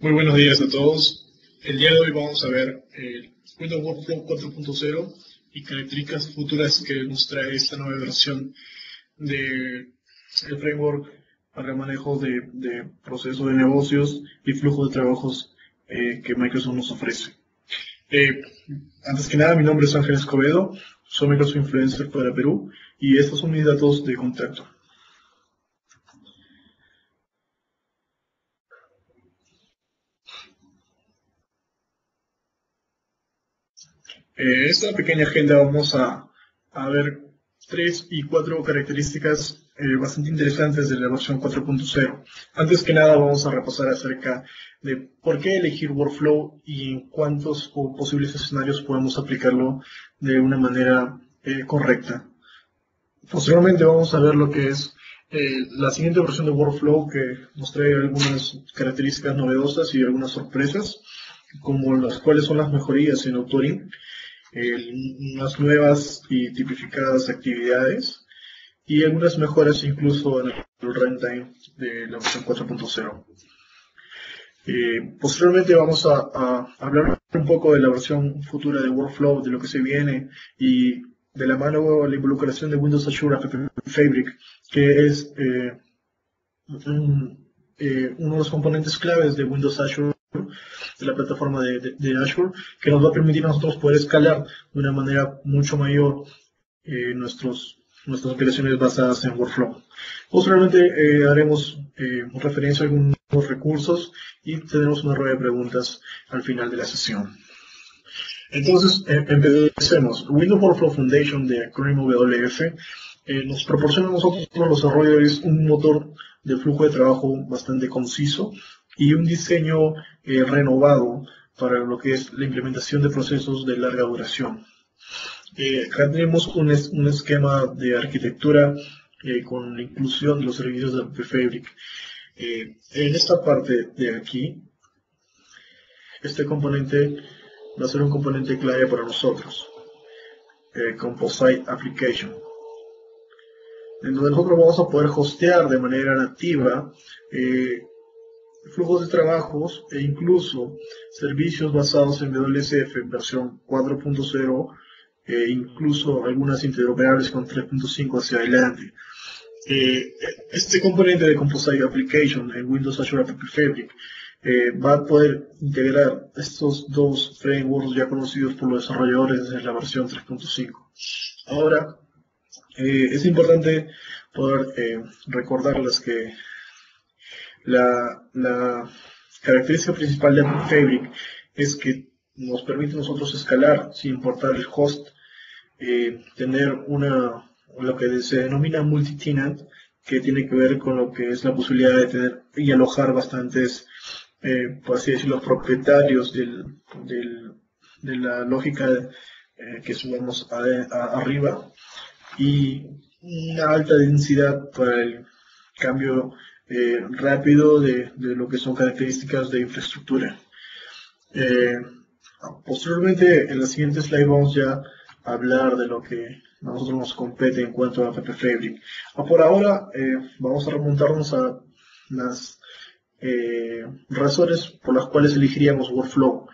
Muy buenos días a todos. El día de hoy vamos a ver el Windows Workflow 4.0 y características futuras que nos trae esta nueva versión del framework para manejo de, de procesos de negocios y flujo de trabajos eh, que Microsoft nos ofrece. Eh, antes que nada, mi nombre es Ángel Escobedo, soy Microsoft Influencer para Perú y estos son mis datos de contacto. Eh, esta pequeña agenda vamos a, ver tres y cuatro características eh, bastante interesantes de la versión 4.0. Antes que nada vamos a repasar acerca de por qué elegir Workflow y en cuántos posibles escenarios podemos aplicarlo de una manera eh, correcta. Posteriormente vamos a ver lo que es la siguiente versión de Workflow que nos trae algunas características novedosas y algunas sorpresas, como las cuales son las mejorías en authoring unas nuevas y tipificadas actividades y algunas mejoras incluso en el runtime de la versión 4.0. Eh, posteriormente vamos a, hablar un poco de la versión futura de Workflow, de lo que se viene y de la mano la involucración de Windows Azure Fabric, que es eh, eh, uno de los componentes claves de Windows Azure de la plataforma de, Azure, que nos va a permitir a nosotros poder escalar de una manera mucho mayor eh, nuestros, nuestras operaciones basadas en Workflow. Posteriormente eh, haremos eh, referencia a algunos recursos y tendremos una rueda de preguntas al final de la sesión. Entonces, empecemos. Windows Workflow Foundation de acrónimo WF nos proporciona a nosotros los desarrolladores un motor de flujo de trabajo bastante conciso y un diseño eh, renovado para lo que es la implementación de procesos de larga duración. Eh, acá tenemos un, esquema de arquitectura eh, con la inclusión de los servicios de Fabric. en esta parte de aquí, este componente va a ser un componente clave para nosotros, Composite Application en donde nosotros vamos a poder hostear de manera nativa flujos de trabajos e incluso servicios basados en WSF versión 4.0 e incluso algunas interoperables con 3.5 hacia adelante. Eh, este componente de Composite Application en Windows Azure App Fabric eh, va a poder integrar estos dos frameworks ya conocidos por los desarrolladores desde la versión 3.5. Ahora, eh, es importante poder recordarles que la, característica principal de Fabric es que nos permite nosotros escalar sin importar el host, eh, tener una, lo que se denomina multi-tenant, que tiene que ver con lo que es la posibilidad de tener y alojar bastantes, eh, por así decirlo, propietarios del, de la lógica eh, que subimos arriba y una alta densidad para el cambio eh, rápido de, lo que son características de infraestructura. Eh, posteriormente, en la siguiente slide vamos ya a hablar de lo que nosotros nos compete en cuanto a PP Fabric. Ah, por ahora, eh, vamos a remontarnos a las razones por las cuales elegiríamos Workflow.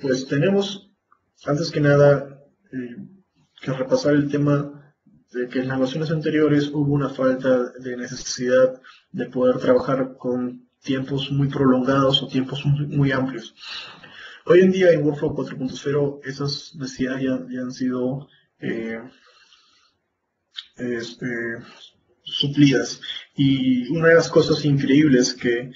pues tenemos, antes que nada, que repasar el tema de que en las versiones anteriores hubo una falta de necesidad de poder trabajar con tiempos muy prolongados o tiempos muy, amplios. Hoy en día en Workflow 4.0 esas necesidades ya, han sido eh, este, suplidas. Y una de las cosas increíbles que,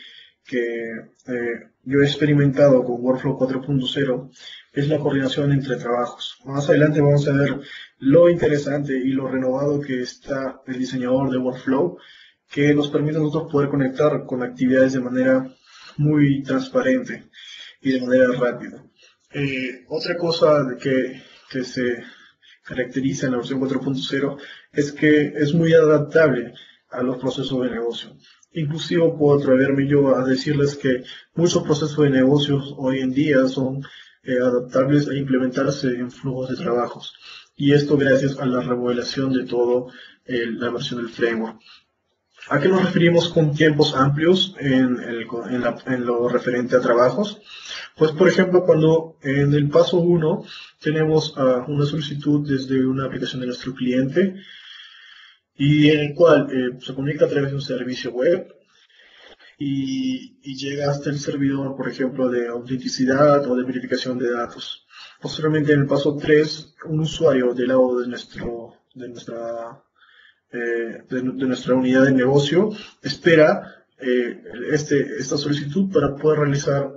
eh, yo he experimentado con Workflow 4.0 es la coordinación entre trabajos. Más adelante vamos a ver lo interesante y lo renovado que está el diseñador de Workflow, que nos permite a nosotros poder conectar con actividades de manera muy transparente y de manera rápida. Eh, otra cosa que, que se caracteriza en la versión 4.0 es que es muy adaptable a los procesos de negocio. Inclusive puedo atreverme yo a decirles que muchos procesos de negocios hoy en día son eh, adaptables a implementarse en flujos de trabajos. Y esto gracias a la remodelación de todo eh, la versión del framework. ¿A qué nos referimos con tiempos amplios en, lo referente a trabajos? Pues, por ejemplo, cuando en el paso 1 tenemos una solicitud desde una aplicación de nuestro cliente y en el cual eh, se conecta a través de un servicio web y, llega hasta el servidor, por ejemplo, de autenticidad o de verificación de datos. Posteriormente, en el paso 3, un usuario del lado de, nuestro, de nuestra eh, de, nuestra unidad de negocio espera eh, este, esta solicitud para poder realizar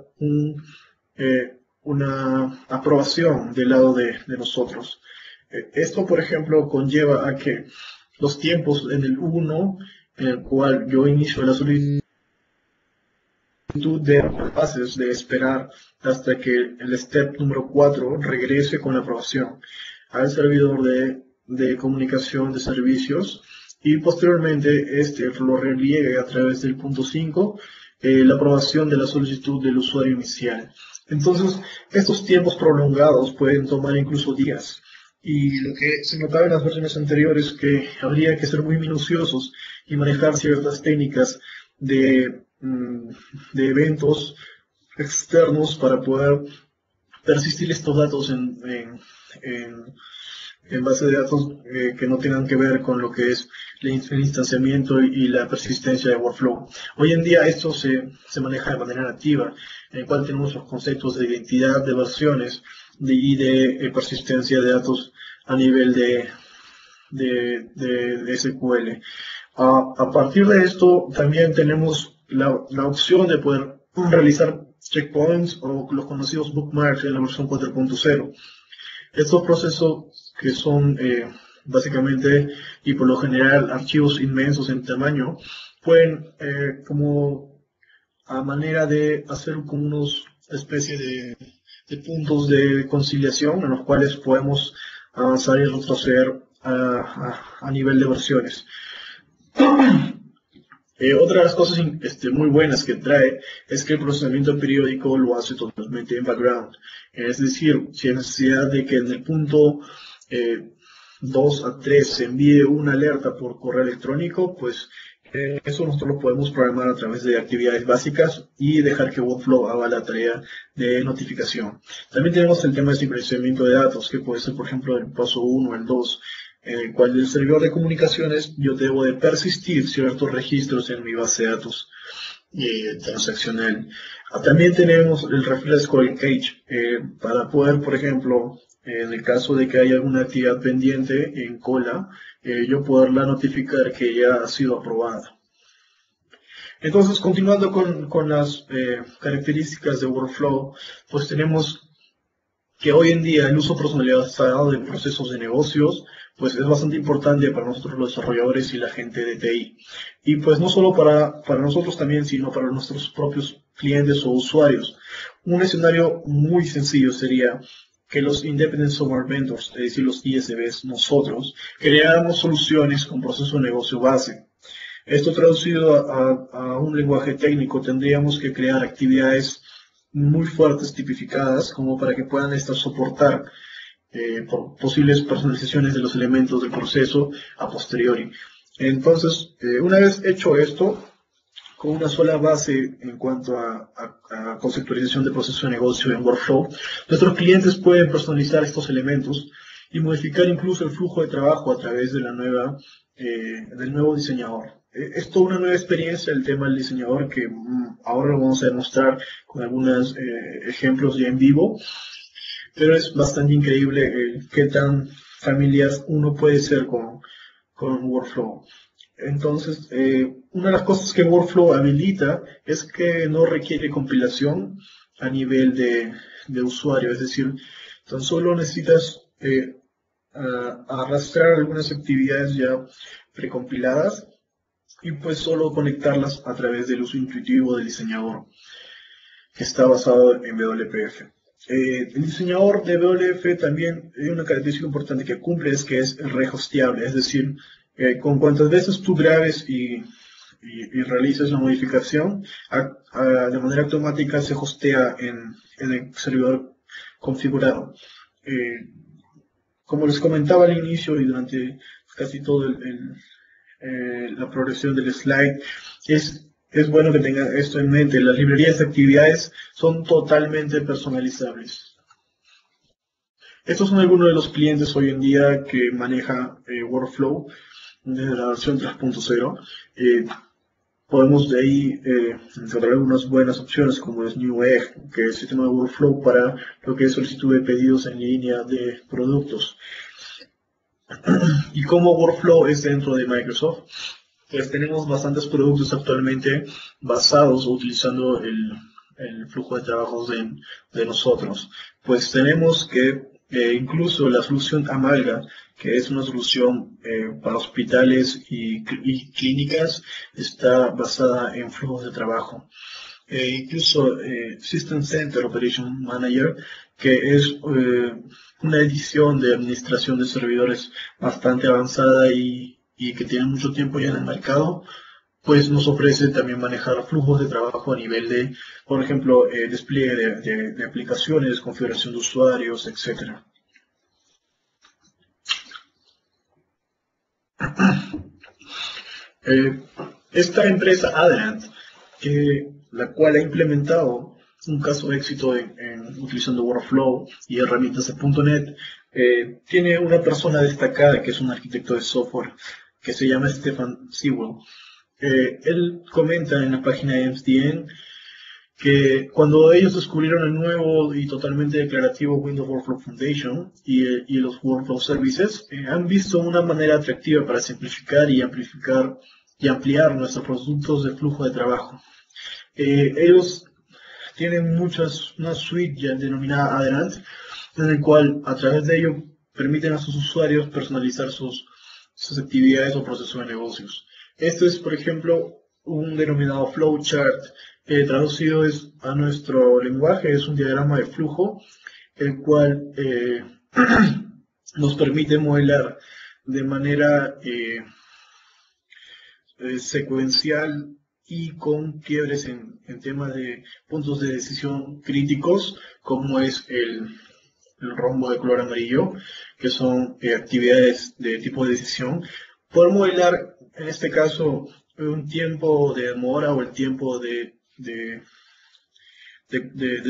eh, una aprobación del lado de, nosotros. esto, por ejemplo, conlleva a que los tiempos en el 1, en el cual yo inicio la solicitud de pases de esperar hasta que el step número 4 regrese con la aprobación al servidor de de comunicación de servicios y posteriormente este lo reliegue a través del punto 5 eh, la aprobación de la solicitud del usuario inicial. Entonces, estos tiempos prolongados pueden tomar incluso días. Y lo que se notaba en las versiones anteriores que habría que ser muy minuciosos y manejar ciertas técnicas de, de eventos externos para poder persistir estos datos en, en en base de datos eh, que no tengan que ver con lo que es el instanciamiento y la persistencia de workflow. Hoy en día esto se, se maneja de manera nativa, en el cual tenemos los conceptos de identidad de versiones y de eh, persistencia de datos a nivel de, de, de, SQL. a partir de esto también tenemos la, la opción de poder realizar checkpoints o los conocidos bookmarks en la versión 4.0. Estos procesos que son eh, básicamente y por lo general archivos inmensos en tamaño, pueden eh, como a manera de hacer como unos especie de, puntos de conciliación en los cuales podemos avanzar y retroceder a, nivel de versiones. Eh, otra de las cosas este, muy buenas que trae es que el procesamiento periódico lo hace totalmente en background. Es decir, sin necesidad de que en el punto 2 eh, a 3 se envíe una alerta por correo electrónico, pues eh, eso nosotros lo podemos programar a través de actividades básicas y dejar que Workflow haga la tarea de notificación. También tenemos el tema de sincronizamiento de datos, que puede ser, por ejemplo, el paso 1 o el 2, el cual el servidor de comunicaciones yo debo de persistir ciertos registros en mi base de datos eh, transaccional. También tenemos el refresh call cage para poder, por ejemplo, en el caso de que haya alguna actividad pendiente en cola, eh, yo poderla notificar que ya ha sido aprobada. Entonces, continuando con, las eh, características de workflow, pues tenemos que hoy en día el uso personalizado de procesos de negocios, pues es bastante importante para nosotros los desarrolladores y la gente de TI. Y pues no solo para, para nosotros también, sino para nuestros propios clientes o usuarios. Un escenario muy sencillo sería que los Independent Software Vendors, es decir, los ISVs, nosotros, creáramos soluciones con proceso de negocio base. Esto traducido a, un lenguaje técnico, tendríamos que crear actividades muy fuertes, tipificadas, como para que puedan estas soportar eh, posibles personalizaciones de los elementos del proceso a posteriori. Entonces, eh, una vez hecho esto, con una sola base en cuanto a, conceptualización de proceso de negocio en Workflow, nuestros clientes pueden personalizar estos elementos y modificar incluso el flujo de trabajo a través de la nueva, eh, del nuevo diseñador. Eh, es toda una nueva experiencia el tema del diseñador que mm, ahora lo vamos a demostrar con algunos eh, ejemplos ya en vivo, pero es bastante increíble qué tan familiar uno puede ser con, con Workflow. Entonces, eh, una de las cosas que Workflow habilita es que no requiere compilación a nivel de, usuario, es decir, tan solo necesitas eh, arrastrar algunas actividades ya precompiladas y pues solo conectarlas a través del uso intuitivo del diseñador que está basado en WPF. Eh, el diseñador de WPF también hay una característica importante que cumple es que es rehosteable, es decir, eh, con cuantas veces tú grabes y, y, realices la modificación, de manera automática se hostea en, el servidor configurado. Eh, como les comentaba al inicio y durante casi eh, la progresión del slide. Es, es bueno que tengan esto en mente. Las librerías de actividades son totalmente personalizables. Estos son algunos de los clientes hoy en día que maneja eh, Workflow desde la versión 3.0. Eh, podemos de ahí eh, encontrar algunas buenas opciones como es Newegg, que es el sistema de Workflow para lo que es solicitud de pedidos en línea de productos. y como Workflow es dentro de Microsoft, pues tenemos bastantes productos actualmente basados utilizando el, flujo de trabajos de, nosotros. Pues tenemos que eh, incluso la solución Amalga, que es una solución eh, para hospitales y, clínicas, está basada en flujos de trabajo. Eh, incluso System Center Operation Manager, que es una edición de administración de servidores bastante avanzada y, que tiene mucho tiempo ya en el mercado, pues nos ofrece también manejar flujos de trabajo a nivel de, por ejemplo, eh, despliegue de, aplicaciones, configuración de usuarios, etc. Eh, esta empresa Adrant, la cual ha implementado un caso de éxito en, utilizando Workflow y herramientas de .NET, eh, tiene una persona destacada que es un arquitecto de software que se llama Stefan Sewell. Eh, él comenta en la página de MSDN que cuando ellos descubrieron el nuevo y totalmente declarativo Windows Workflow Foundation y, eh, los Workflow Services, han visto una manera atractiva para simplificar y amplificar y ampliar nuestros productos de flujo de trabajo. ellos tienen muchas, una suite ya denominada Adelante, en el cual a través de ello permiten a sus usuarios personalizar sus, sus actividades o procesos de negocios. Esto es, por ejemplo, un denominado flowchart, eh, traducido es a nuestro lenguaje, es un diagrama de flujo, el cual eh, nos permite modelar de manera eh, eh secuencial y con quiebres en, temas de puntos de decisión críticos, como es el, rombo de color amarillo, que son eh, actividades de tipo de decisión. Por modelar, en este caso, un tiempo de demora o el tiempo de, de,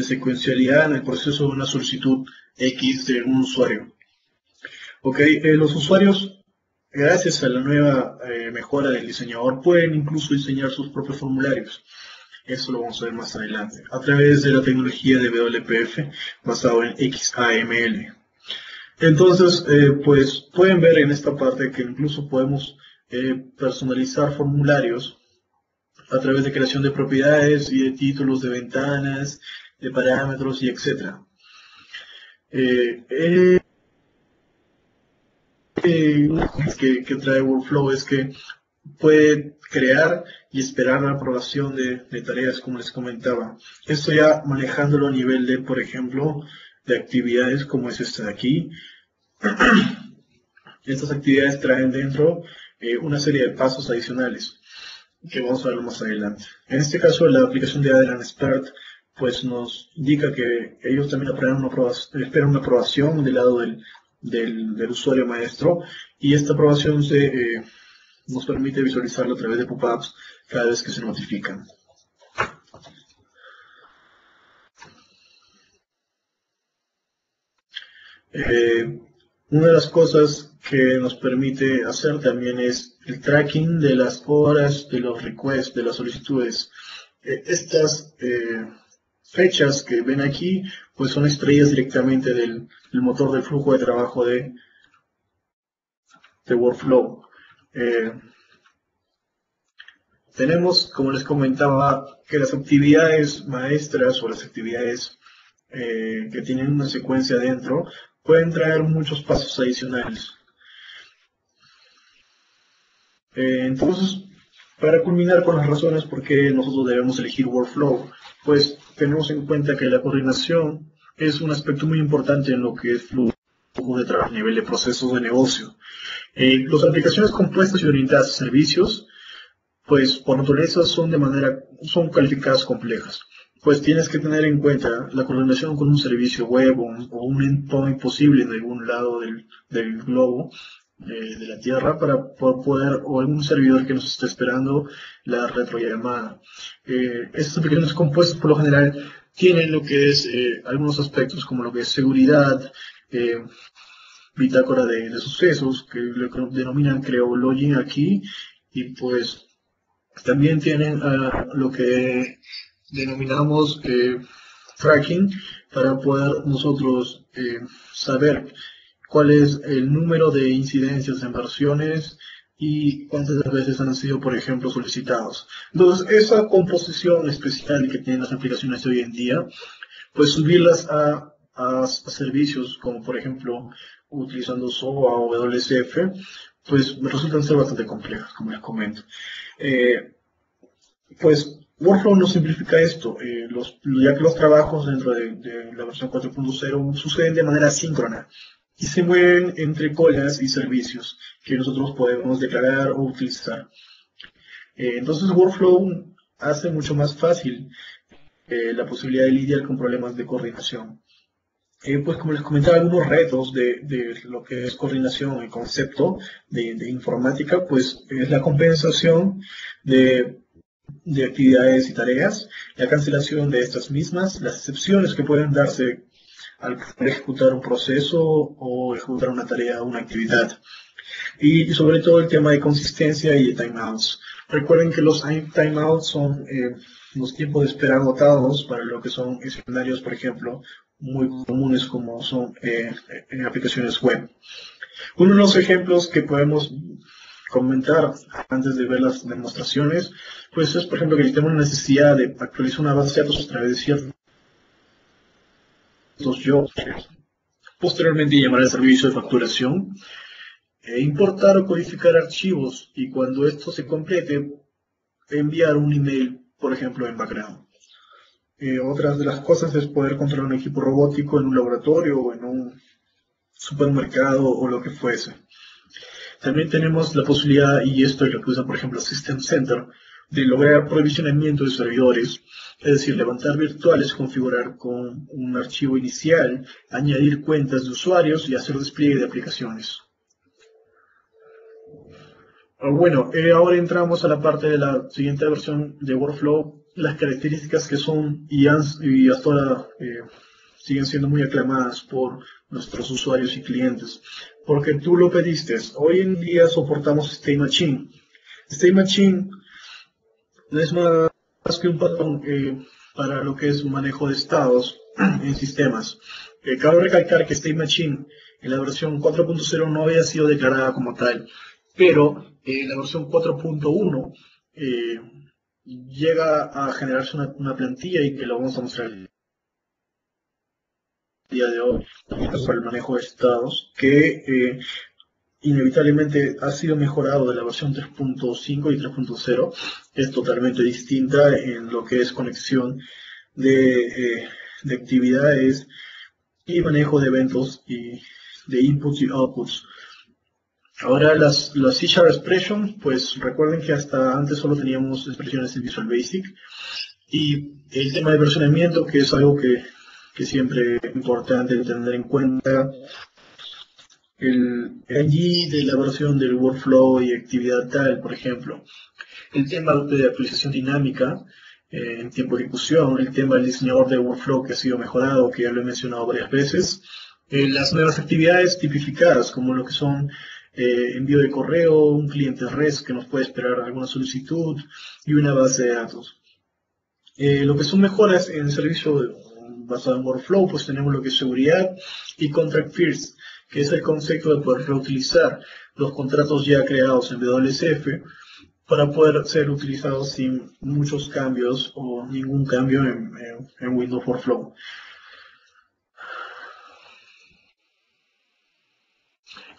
secuencialidad en el proceso de una solicitud X de un usuario. Ok, eh, los usuarios Gracias a la nueva eh, mejora del diseñador pueden incluso diseñar sus propios formularios. Eso lo vamos a ver más adelante, a través de la tecnología de WPF basado en XAML. Entonces, eh, pues pueden ver en esta parte que incluso podemos eh, personalizar formularios a través de creación de propiedades y de títulos de ventanas, de parámetros y etcétera que, que, trae Workflow es que puede crear y esperar la aprobación de, tareas, como les comentaba. Esto ya manejándolo a nivel de, por ejemplo, de actividades como es esta de aquí. Estas actividades traen dentro eh, una serie de pasos adicionales que vamos a ver más adelante. En este caso, la aplicación de Adrian Start pues nos indica que ellos también una esperan una aprobación del lado del, del, usuario maestro y esta aprobación se, eh, nos permite visualizarlo a través de pop-ups cada vez que se notifican. Eh, una de las cosas que nos permite hacer también es el tracking de las horas, de los requests, de las solicitudes. Eh, estas fechas que ven aquí, pues son extraídas directamente del, motor del flujo de trabajo de Workflow. Eh, tenemos, como les comentaba, que las actividades maestras o las actividades eh, que tienen una secuencia dentro pueden traer muchos pasos adicionales. Eh, entonces, para culminar con las razones por qué nosotros debemos elegir Workflow, pues tenemos en cuenta que la coordinación es un aspecto muy importante en lo que es flujo de trabajo a nivel de procesos de negocio. Eh, las aplicaciones compuestas y orientadas a servicios, pues por naturaleza son de manera, son calificadas complejas. Pues tienes que tener en cuenta la coordinación con un servicio web o un, endpoint posible en algún lado del, del globo, eh, de la Tierra para poder, o algún servidor que nos esté esperando la retrollamada. Eh, estas aplicaciones compuestas por lo general tienen lo que es eh, algunos aspectos como lo que es seguridad, eh, bitácora de, sucesos, que denominan creo login aquí, y pues también tienen ah, lo que denominamos tracking para poder nosotros saber cuál es el número de incidencias en versiones y cuántas veces han sido, por ejemplo, solicitados. Entonces, esa composición especial que tienen las aplicaciones de hoy en día, pues subirlas a, servicios como, por ejemplo, utilizando SOA o WSF, pues resultan ser bastante complejas, como les comento. Eh, pues Workflow nos simplifica esto, eh, ya que los trabajos dentro de, la versión 4.0 suceden de manera síncrona y se mueven entre colas y servicios que nosotros podemos declarar o utilizar. Eh, entonces Workflow hace mucho más fácil la posibilidad de lidiar con problemas de coordinación. Eh, pues como les comentaba, algunos retos de, lo que es coordinación, el concepto de, de, informática, pues es la compensación de, de actividades y tareas, la cancelación de estas mismas, las excepciones que pueden darse al ejecutar un proceso o ejecutar una tarea o una actividad. Y sobre todo el tema de consistencia y de timeouts. Recuerden que los timeouts son eh, los tiempos de espera agotados para lo que son escenarios, por ejemplo, muy comunes como son eh, en aplicaciones web. Uno de los ejemplos que podemos comentar antes de ver las demostraciones, pues es, por ejemplo, que tenemos una necesidad de actualizar una base de datos a través de cierto yo posteriormente llamar al servicio de facturación, e importar o codificar archivos y cuando esto se complete, enviar un email, por ejemplo, en background. Eh, otras de las cosas es poder controlar un equipo robótico en un laboratorio o en un supermercado o lo que fuese. También tenemos la posibilidad, y esto es lo que usa, por ejemplo, System Center, de lograr provisionamiento de servidores es decir, levantar virtuales, configurar con un archivo inicial, añadir cuentas de usuarios y hacer despliegue de aplicaciones. Ah, bueno, eh, ahora entramos a la parte de la siguiente versión de Workflow, las características que son y, hasta ahora eh, siguen siendo muy aclamadas por nuestros usuarios y clientes, porque tú lo pediste. Hoy en día soportamos Stay Machine. Stay Machine no es más que un patrón eh, para lo que es manejo de estados en sistemas. Eh, cabe recalcar que State Machine en la versión 4.0 no había sido declarada como tal, pero en la versión 4.1 eh, llega a generarse una, plantilla y que lo vamos a mostrar el día de hoy para el manejo de estados que inevitablemente ha sido mejorado de la versión 3.5 y 3.0. Es totalmente distinta en lo que es conexión de, eh, de actividades y manejo de eventos y de inputs y outputs. Ahora las, las C Expression, pues recuerden que hasta antes solo teníamos expresiones en Visual Basic y el tema de versionamiento, que es algo que, que siempre es importante tener en cuenta el allí de la versión del workflow y actividad tal, por ejemplo. El tema de actualización dinámica eh, en tiempo de ejecución, el tema del diseñador de workflow que ha sido mejorado, que ya lo he mencionado varias veces, eh, las nuevas actividades tipificadas, como lo que son eh, envío de correo, un cliente REST que nos puede esperar alguna solicitud y una base de datos. lo que son mejoras en servicio basado en workflow, pues tenemos lo que es seguridad y contract first que es el concepto de poder reutilizar los contratos ya creados en WSF para poder ser utilizados sin muchos cambios o ningún cambio en, Windows for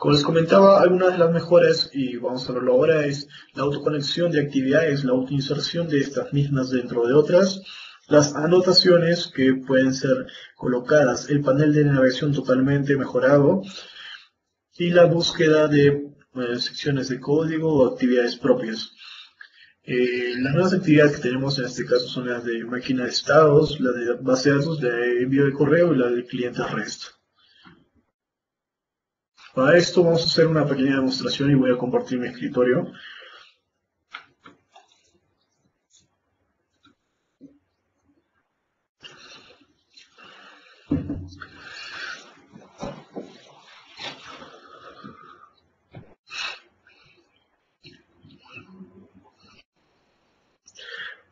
Como les comentaba, algunas de las mejoras, y vamos a verlo ahora, es la autoconexión de actividades, la autoinserción de estas mismas dentro de otras, las anotaciones que pueden ser colocadas, el panel de navegación totalmente mejorado y la búsqueda de eh, secciones de código o actividades propias. Eh, las nuevas actividades que tenemos en este caso son las de máquina de estados, la de base de datos, de envío de correo y la del cliente REST. Para esto vamos a hacer una pequeña demostración y voy a compartir mi escritorio.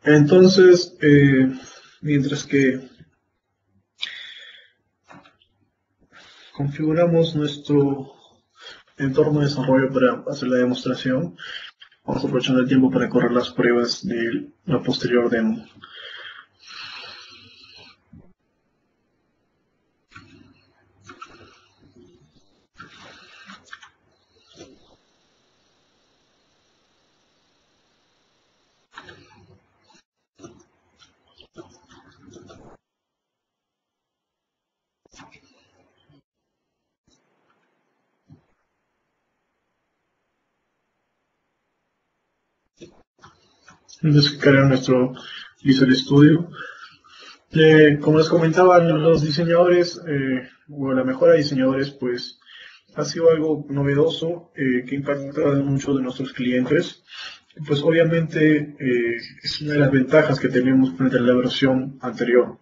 Entonces, eh, mientras que configuramos nuestro entorno de desarrollo para hacer la demostración, vamos aprovechando el tiempo para correr las pruebas de la posterior demo. Descargar nuestro Visual Studio. Eh, como les comentaba, los diseñadores, eh, o la mejora de diseñadores, pues ha sido algo novedoso eh, que impacta a muchos de nuestros clientes. Pues obviamente es una de las ventajas que tenemos frente a la versión anterior.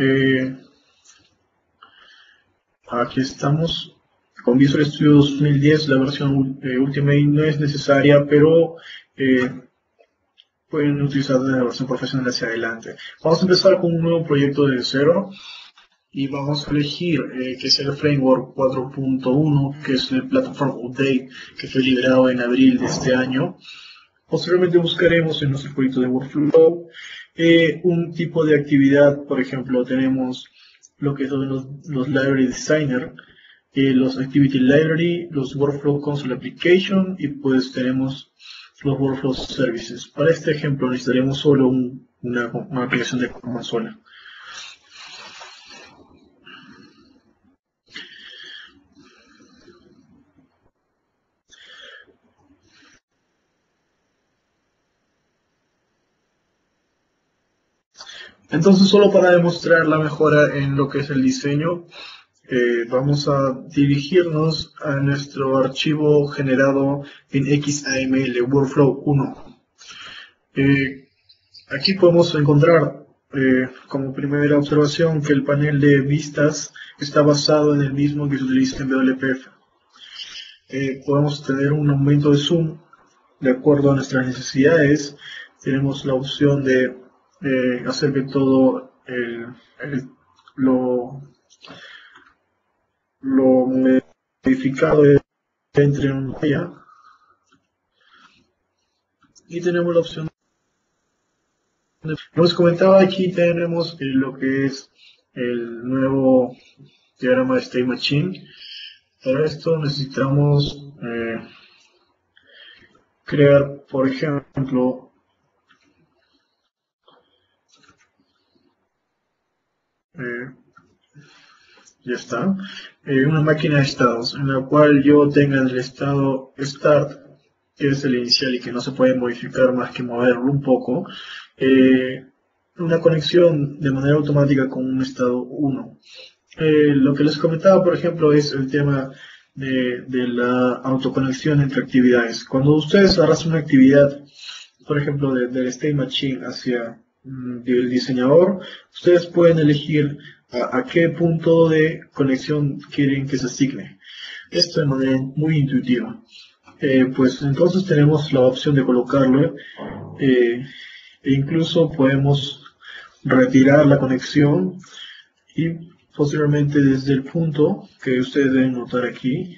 Eh, aquí estamos con Visual Studio 2010, la versión eh, Ultimate no es necesaria, pero eh, pueden utilizar la versión profesional hacia adelante. Vamos a empezar con un nuevo proyecto de cero y vamos a elegir que es el framework 4.1, que es el Platform Update que fue liberado en abril de este año. Posteriormente buscaremos en nuestro proyecto de Workflow un tipo de actividad, por ejemplo, tenemos lo que son los, Library Designer, los Activity Library, los Workflow Console Application y pues tenemos los Workflow Services. Para este ejemplo necesitaremos solo una, una aplicación de consola. Entonces, solo para demostrar la mejora en lo que es el diseño, eh, vamos a dirigirnos a nuestro archivo generado en XAML, Workflow 1. Eh, aquí podemos encontrar eh, como primera observación que el panel de vistas está basado en el mismo que se utiliza en WPF. podemos tener un aumento de zoom de acuerdo a nuestras necesidades. Tenemos la opción de eh, hacer que todo el, lo, lo modificado entre en día. Y tenemos la opción como les comentaba aquí tenemos lo que es el nuevo diagrama de State Machine. Para esto necesitamos eh, crear por ejemplo Eh, ya está, eh, una máquina de estados en la cual yo tenga el estado start, que es el inicial y que no se puede modificar más que moverlo un poco, eh, una conexión de manera automática con un estado 1. lo que les comentaba, por ejemplo, es el tema de, la autoconexión entre actividades. Cuando ustedes arrastran una actividad, por ejemplo, del state machine hacia Mm, del diseñador, ustedes pueden elegir a, qué punto de conexión quieren que se asigne. Esto de manera muy intuitiva. Eh, pues entonces tenemos la opción de colocarlo eh, e incluso podemos retirar la conexión y posteriormente desde el punto que ustedes deben notar aquí,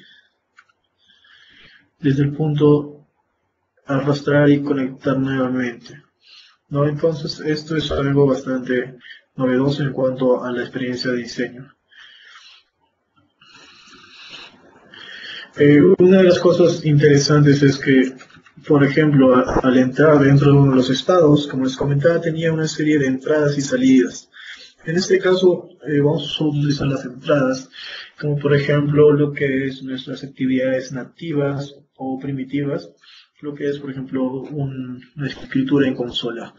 desde el punto arrastrar y conectar nuevamente. ¿no? Entonces, esto es algo bastante novedoso en cuanto a la experiencia de diseño. Eh, una de las cosas interesantes es que, por ejemplo, al entrar dentro de uno de los estados, como les comentaba, tenía una serie de entradas y salidas. En este caso eh, vamos a utilizar las entradas, como por ejemplo lo que es nuestras actividades nativas o primitivas, lo que es por ejemplo una escritura en consola.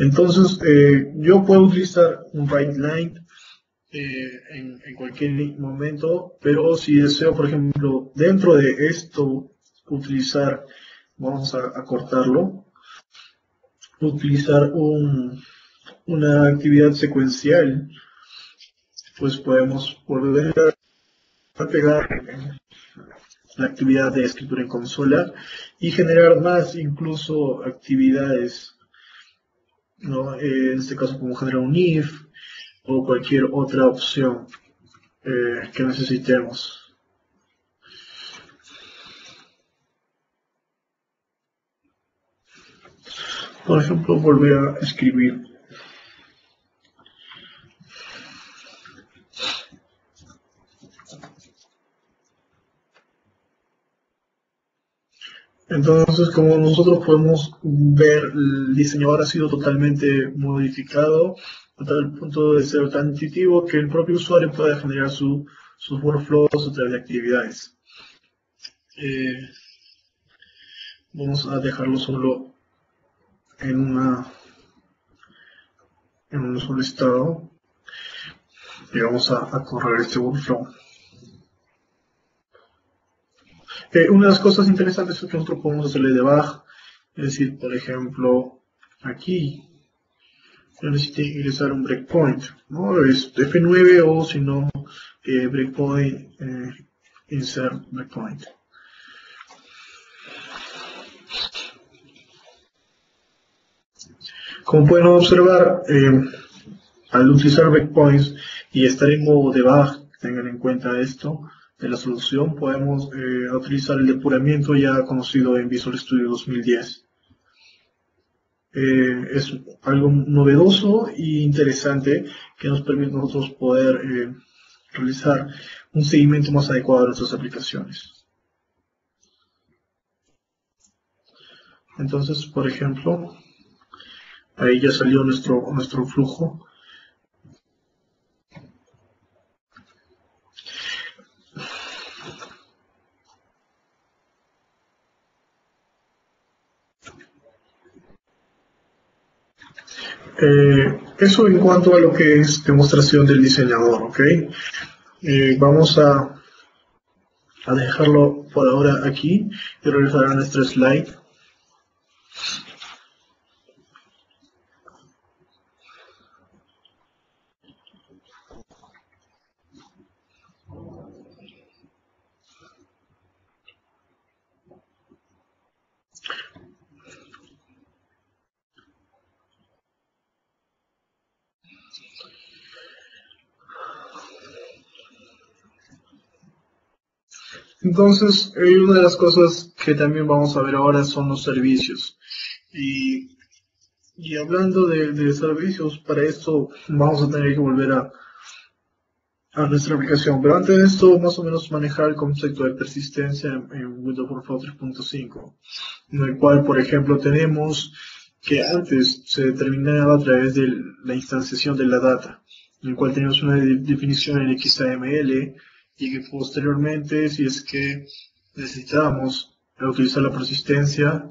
Entonces, eh, yo puedo utilizar un write line eh, en, cualquier momento, pero si deseo, por ejemplo, dentro de esto, utilizar, vamos a, cortarlo, utilizar un, una actividad secuencial, pues podemos volver a pegar la actividad de escritura en consola y generar más incluso actividades ¿no? En este caso como generar un if o cualquier otra opción eh, que necesitemos. Por ejemplo, volver a escribir. Entonces, como nosotros podemos ver, el diseñador ha sido totalmente modificado a tal punto de ser tan intuitivo que el propio usuario pueda generar su, sus workflows a través de actividades. Eh, vamos a dejarlo solo en una en un solo estado y vamos a, a correr este workflow. Una de las cosas interesantes es que nosotros podemos hacerle debug, es decir, por ejemplo, aquí yo necesito ingresar un breakpoint, ¿no? Es F9 o si no, eh, breakpoint, eh, insert breakpoint. Como pueden observar, eh, al utilizar breakpoints y estar en modo debug, tengan en cuenta esto, de la solución podemos eh, utilizar el depuramiento ya conocido en Visual Studio 2010. Eh, es algo novedoso e interesante que nos permite nosotros poder eh, realizar un seguimiento más adecuado de nuestras aplicaciones. Entonces, por ejemplo, ahí ya salió nuestro, nuestro flujo Eh, eso en cuanto a lo que es demostración del diseñador, ¿ok? Eh, vamos a, a dejarlo por ahora aquí y regresar a nuestro slide. Entonces, eh, una de las cosas que también vamos a ver ahora son los servicios. Y, hablando de, servicios, para esto vamos a tener que volver a, a nuestra aplicación. Pero antes de esto, más o menos manejar el concepto de persistencia en, en Windows Workflow 3.5, en el cual, por ejemplo, tenemos que antes se determinaba a través de la instanciación de la data, en el cual tenemos una definición en XAML, y que posteriormente, si es que necesitábamos utilizar la persistencia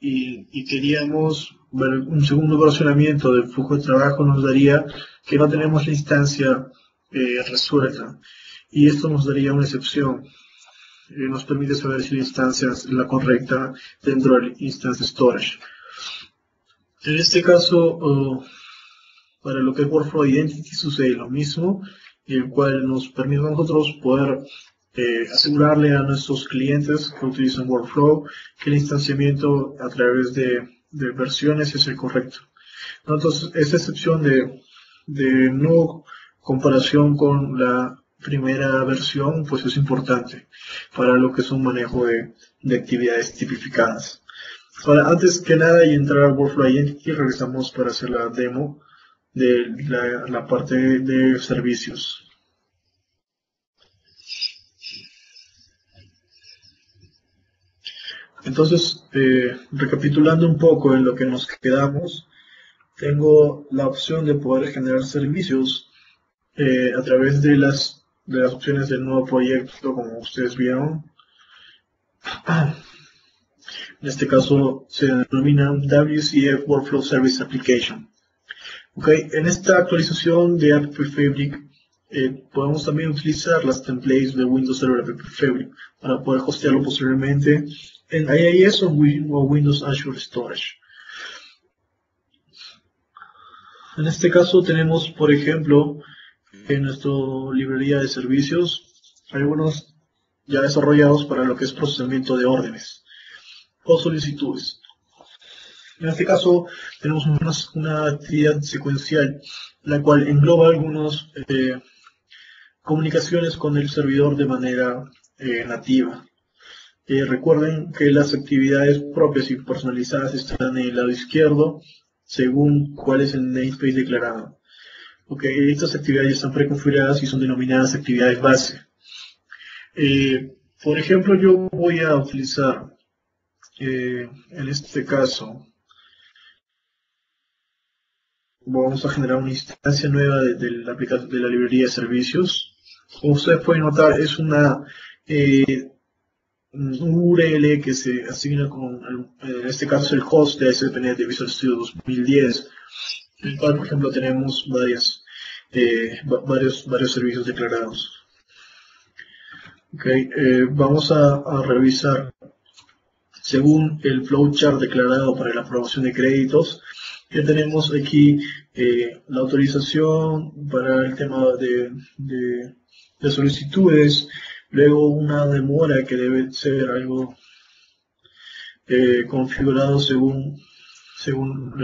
y, y queríamos ver un segundo versionamiento del flujo de trabajo, nos daría que no tenemos la instancia eh, resuelta. Y esto nos daría una excepción. Eh, nos permite saber si la instancia es la correcta dentro del instance storage. En este caso, uh, para lo que es Workflow Identity sucede lo mismo y el cual nos permite a nosotros poder eh, asegurarle a nuestros clientes que utilizan Workflow que el instanciamiento a través de, de versiones es el correcto. Entonces, esa excepción de, de no comparación con la primera versión, pues es importante para lo que es un manejo de, de actividades tipificadas. Ahora, antes que nada y entrar al Workflow Identity, regresamos para hacer la demo de la, parte de servicios. Entonces, eh, recapitulando un poco en lo que nos quedamos, tengo la opción de poder generar servicios eh, a través de las, de las opciones del nuevo proyecto, como ustedes vieron. En este caso se denomina WCF Workflow Service Application. Okay. En esta actualización de App Fabric eh, podemos también utilizar las templates de Windows Server App para poder hostearlo posteriormente en IIS o Windows Azure Storage. En este caso tenemos, por ejemplo, en nuestra librería de servicios, algunos ya desarrollados para lo que es procesamiento de órdenes o solicitudes. En este caso tenemos una, actividad secuencial, la cual engloba algunas eh, comunicaciones con el servidor de manera eh, nativa. Eh, recuerden que las actividades propias y personalizadas están en el lado izquierdo según cuál es el namespace declarado. Okay, estas actividades están preconfiguradas y son denominadas actividades base. Por ejemplo, yo voy a utilizar, en este caso, vamos a generar una instancia nueva de, la, de la librería de servicios. Como ustedes pueden notar, es una eh, un URL que se asigna con, en este caso el host de SPNet de Visual Studio 2010, en el cual, por ejemplo, tenemos varias, eh, varios, varios servicios declarados. Okay, eh, vamos a, revisar según el flowchart declarado para la aprobación de créditos. Ya tenemos aquí eh, la autorización para el tema de, de, de solicitudes, Luego una demora que debe ser algo eh, configurado según, según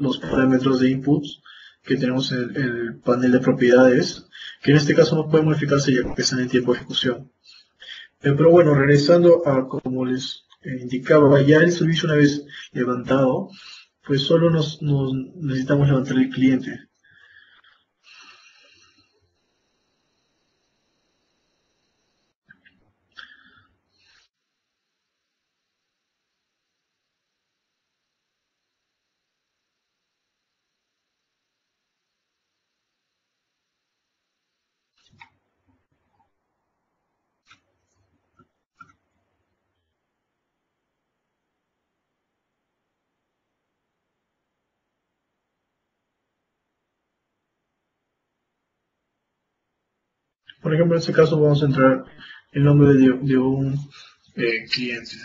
los parámetros de inputs que tenemos en el panel de propiedades, que en este caso no puede modificarse ya que están en tiempo de ejecución. Eh, pero bueno, regresando a como les indicaba, ya el servicio una vez levantado, pues solo nos necesitamos levantar el cliente. Por ejemplo, en este caso vamos a entrar el nombre de, un eh, cliente.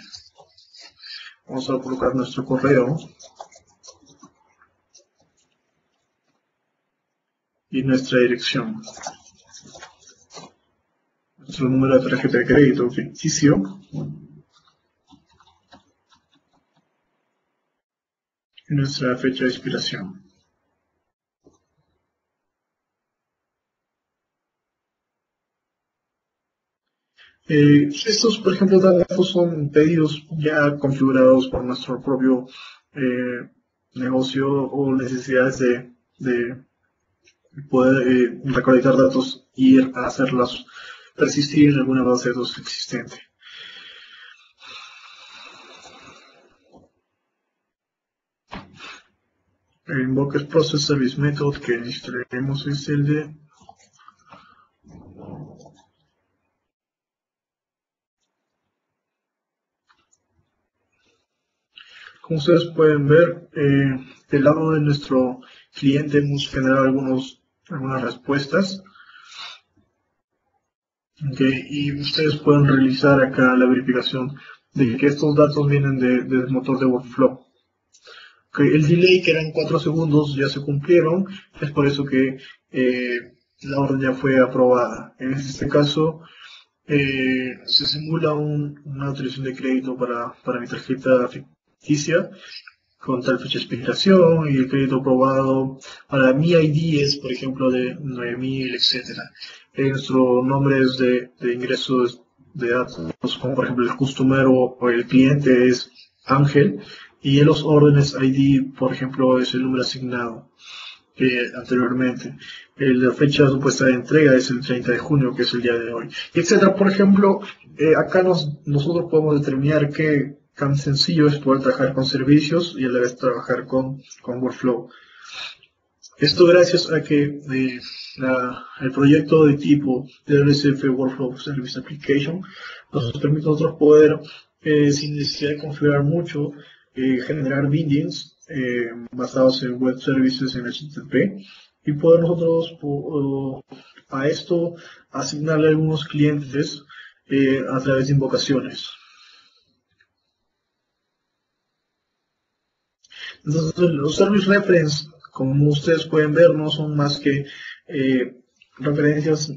Vamos a colocar nuestro correo y nuestra dirección. Nuestro número de tarjeta de crédito ficticio. Y nuestra fecha de expiración. Eh, estos, por ejemplo, datos son pedidos ya configurados por nuestro propio eh, negocio o necesidades de, poder eh, recolectar datos y ir hacerlas persistir en alguna base de datos existente. El Invoker Process Service Method que necesitaremos es el de Como ustedes pueden ver, eh, del lado de nuestro cliente hemos generado algunas respuestas. y ustedes pueden realizar acá la verificación de que estos datos vienen del motor de workflow. el delay que eran 4 segundos ya se cumplieron, es por eso que eh, la orden ya fue aprobada. En este caso, eh, se simula una autorización de crédito para, para mi tarjeta con tal fecha de expiración y el crédito aprobado para mi ID es, por ejemplo, de 9000, etc. nuestro nombre es de, de ingresos de datos, como por ejemplo el customer o, el cliente es Ángel y en los órdenes ID, por ejemplo, es el número asignado eh, anteriormente. la fecha supuesta de entrega es el 30 de junio, que es el día de hoy, etcétera. Por ejemplo, eh, acá nos, nosotros podemos determinar que tan sencillo es poder trabajar con servicios y a la vez trabajar con, con Workflow. Esto gracias a que eh, el proyecto de tipo WSF Workflow Service Application nos permite a nosotros poder, eh, sin necesidad de configurar mucho, eh, generar bindings basados en web services en HTTP y poder nosotros a esto asignarle algunos clientes a través de invocaciones. Entonces, los service reference, como ustedes pueden ver, no son más que eh, referencias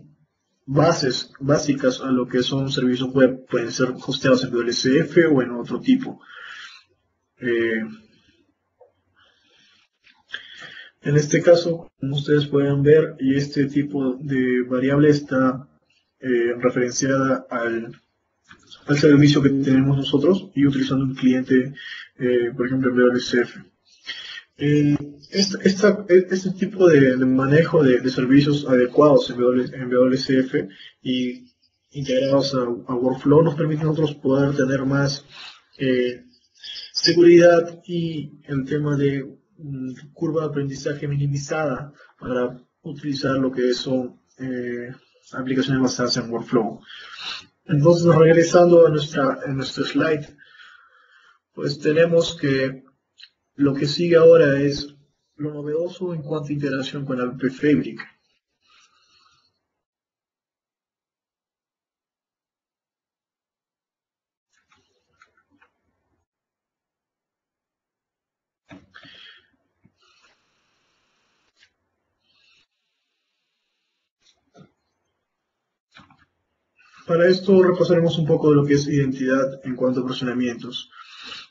bases, básicas a lo que son servicios web. Pueden ser hosteados en WSF o en otro tipo. Eh, en este caso, como ustedes pueden ver, y este tipo de variable está eh, referenciada al, al, servicio que tenemos nosotros y utilizando un cliente, por ejemplo, en WSF. Eh, este, tipo de, manejo de, servicios adecuados en, WCF y integrados a, Workflow nos permite a nosotros poder tener más eh, seguridad y el tema de mm, curva de aprendizaje minimizada para utilizar lo que son eh, aplicaciones basadas en Workflow. Entonces, regresando a nuestra, a nuestro slide, pues tenemos que lo que sigue ahora es lo novedoso en cuanto a interacción con App Fabric. Para esto repasaremos un poco de lo que es identidad en cuanto a procesamientos.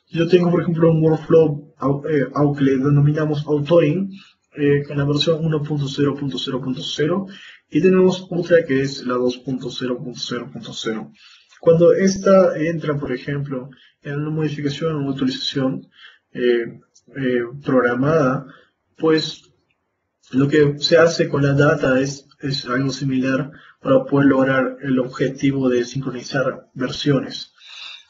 Yo tengo, por ejemplo, un workflow eh, que le denominamos authoring, eh, en la versión 1.0.0.0 y tenemos otra que es la 2.0.0.0. Cuando esta entra, por ejemplo, en una modificación o una actualización eh, programada, pues lo que se hace con la data es, es algo similar para poder lograr el objetivo de sincronizar versiones.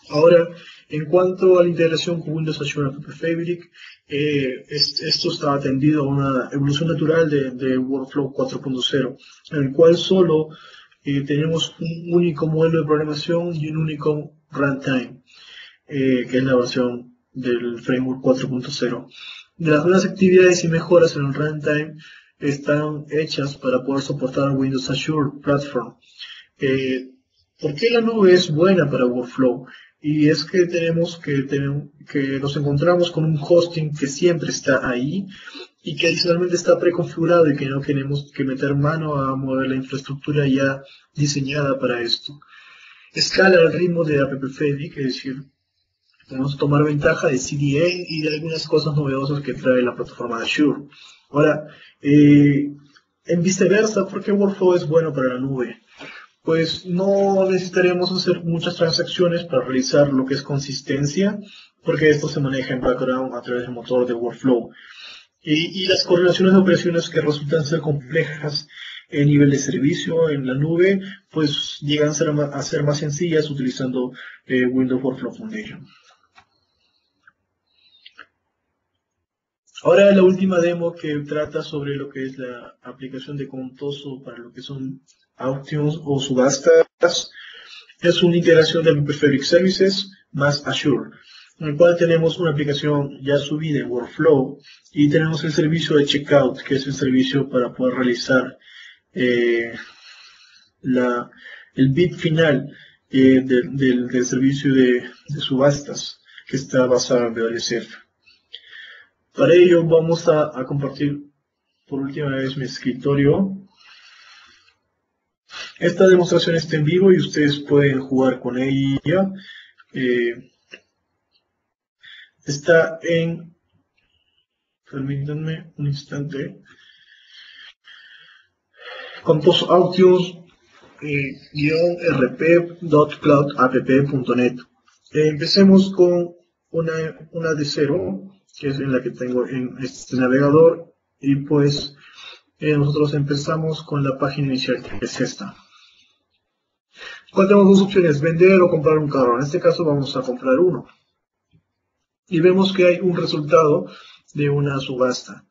Ahora, en cuanto a la integración con Windows Azure App Fabric, eh, esto está atendido a una evolución natural de, Workflow 4.0, en el cual solo eh, tenemos un único modelo de programación y un único runtime, eh, que es la versión del framework 4.0. Las nuevas actividades y mejoras en el runtime están hechas para poder soportar Windows Azure Platform. ¿Por qué la nube es buena para Workflow? Y es que tenemos que, que nos encontramos con un hosting que siempre está ahí y que adicionalmente está preconfigurado y que no tenemos que meter mano a mover la infraestructura ya diseñada para esto. Escala al ritmo de AppFabric, es decir, podemos tomar ventaja de CDN y de algunas cosas novedosas que trae la plataforma de Azure. Ahora, eh, en viceversa, ¿por qué Workflow es bueno para la nube? Pues no necesitaremos hacer muchas transacciones para realizar lo que es consistencia, porque esto se maneja en background a través del motor de workflow. Y, las correlaciones de operaciones que resultan ser complejas en nivel de servicio en la nube, pues llegan a ser, más sencillas utilizando eh, Windows Workflow Foundation. Ahora la última demo que trata sobre lo que es la aplicación de Contoso para lo que son auctions o subastas es una integración de Fabric Services más Azure, en el cual tenemos una aplicación ya subida en Workflow y tenemos el servicio de checkout, que es el servicio para poder realizar eh, la, el bit final eh, del, servicio de, subastas que está basado en WSF. Para ello vamos a compartir por última vez mi escritorio esta demostración está en vivo y ustedes pueden jugar con ella. Eh, está en, permítanme un instante, Compos Audios eh, rp.cloudapp.net. Eh, empecemos con una, una de cero, que es en la que tengo en este navegador, y pues nosotros empezamos con la página inicial, que es esta. Tenemos dos opciones, vender o comprar un carro. En este caso vamos a comprar uno. y vemos que hay un resultado de una subasta.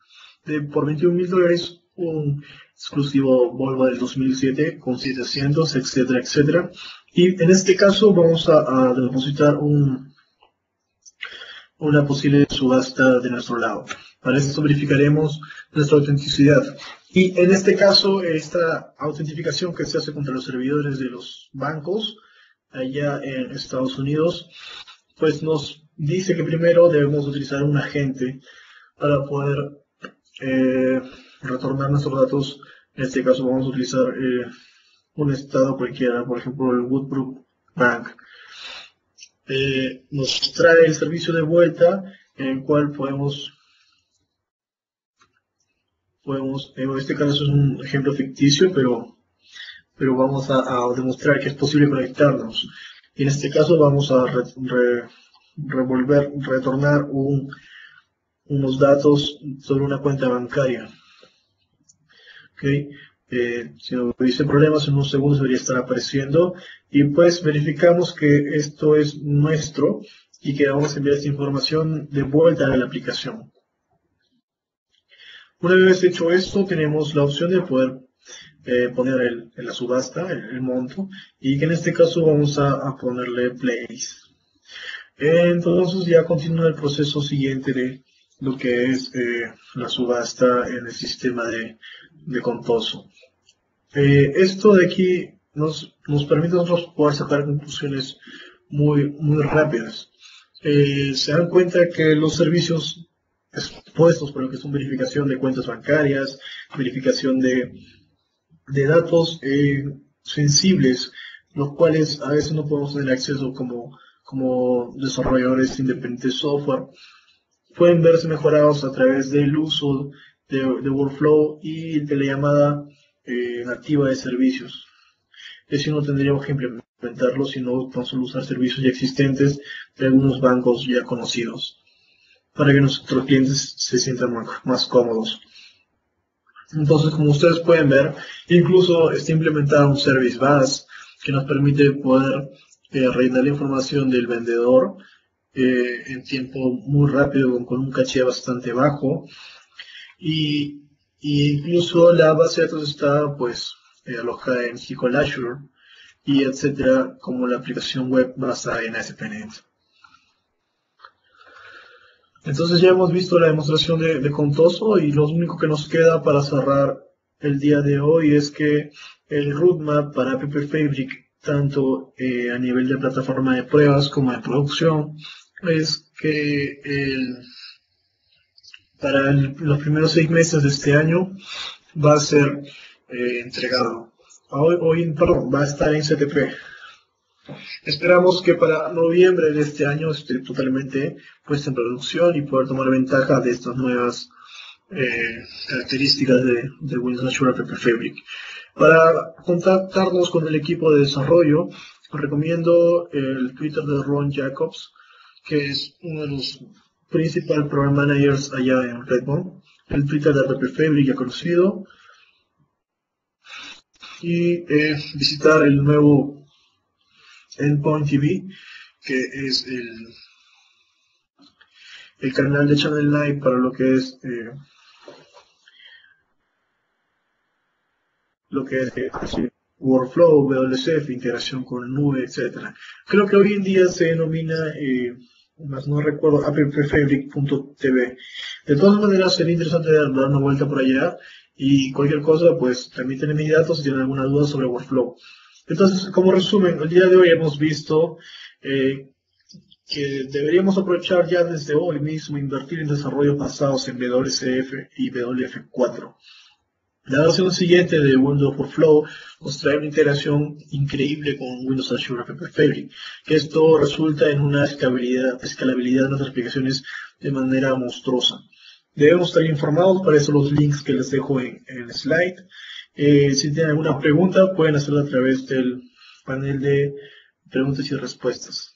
De, por 21 mil dólares, un exclusivo Volvo del 2007 con 700, etcétera, etcétera. Y en este caso vamos a, depositar un, una posible subasta de nuestro lado. Para esto verificaremos nuestra autenticidad. Y en este caso, esta autentificación que se hace contra los servidores de los bancos allá en Estados Unidos, pues nos dice que primero debemos utilizar un agente para poder eh, retornar nuestros datos. En este caso vamos a utilizar eh, un estado cualquiera, por ejemplo el Woodbrook Bank. Eh, nos trae el servicio de vuelta en el cual podemos podemos, en este caso es un ejemplo ficticio, pero, pero vamos a, demostrar que es posible conectarnos. Y en este caso vamos a revolver, retornar unos datos sobre una cuenta bancaria. Okay. Eh, si no hubiese problemas en unos segundos debería estar apareciendo y pues verificamos que esto es nuestro y que vamos a enviar esta información de vuelta a la aplicación. Una vez hecho esto tenemos la opción de poder eh, poner el, la subasta el, monto y que en este caso vamos a, ponerle place. Entonces ya continúa el proceso siguiente de lo que es eh, la subasta en el sistema de, de Contoso. Eh, esto de aquí nos, nos permite a nosotros poder sacar conclusiones muy, muy rápidas. Se dan cuenta que los servicios expuestos por lo que son verificación de cuentas bancarias, verificación de, datos eh, sensibles, los cuales a veces no podemos tener acceso como, desarrolladores independientes de software, pueden verse mejorados a través del uso de, workflow y de la llamada eh, nativa de servicios. Es decir, no tendríamos que implementarlo, sino tan solo usar servicios ya existentes de algunos bancos ya conocidos, para que nuestros clientes se sientan más, cómodos. Entonces, como ustedes pueden ver, incluso está implementado un Service Bus que nos permite poder eh, rellenar la información del vendedor eh, en tiempo muy rápido, con un caché bastante bajo. Y y incluso la base de datos está pues eh, alojada en SQL Azure y etcétera, como la aplicación web basada en ASP.NET. Entonces ya hemos visto la demostración de, Contoso y lo único que nos queda para cerrar el día de hoy es que el roadmap para Paper Fabric, tanto eh, a nivel de plataforma de pruebas como de producción, es que el para los primeros seis meses de este año va a ser eh, entregado. Hoy, hoy, perdón, va a estar en CTP. Esperamos que para noviembre de este año esté totalmente puesta en producción y poder tomar ventaja de estas nuevas eh, características de, Windows Azure Paper Fabric. Para contactarnos con el equipo de desarrollo, recomiendo el Twitter de Ron Jacobs, que es uno de los principal program managers allá en Redmond, el Twitter de Paper Fabric ya conocido, y eh, visitar el nuevo Endpoint TV, que es el, canal de Channel Live para lo que es eh, lo que es eh, workflow, WCF, integración con nube, etcétera. Creo que hoy en día se denomina más no recuerdo, appfabric.tv. De todas maneras, sería interesante dar una vuelta por allá y cualquier cosa, pues también tienen mis datos si tienen alguna duda sobre Workflow. Entonces, como resumen, el día de hoy hemos visto eh, que deberíamos aprovechar ya desde hoy mismo invertir en desarrollos basados en WCF y WF4. La versión siguiente de Windows Workflow nos trae una integración increíble con Windows Azure Paper Fabric, que esto resulta en una escalabilidad, escalabilidad de nuestras aplicaciones de manera monstruosa. Debemos estar informados, para eso los links que les dejo en, el slide. Eh, si tienen alguna pregunta, pueden hacerla a través del panel de preguntas y respuestas.